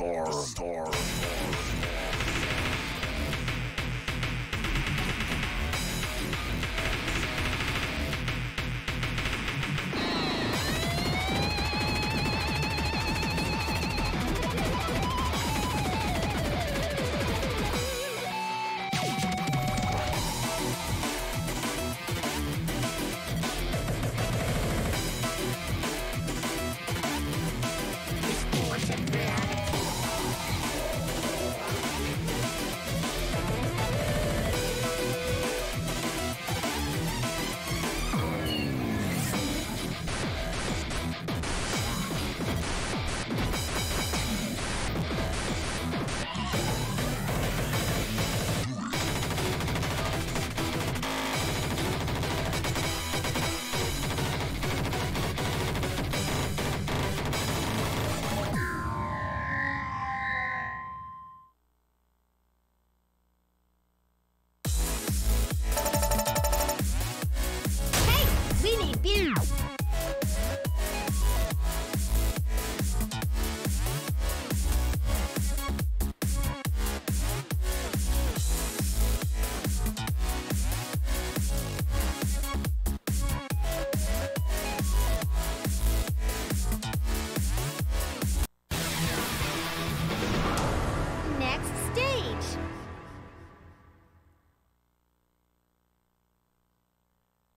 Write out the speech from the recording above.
Storm. Storm. Storm.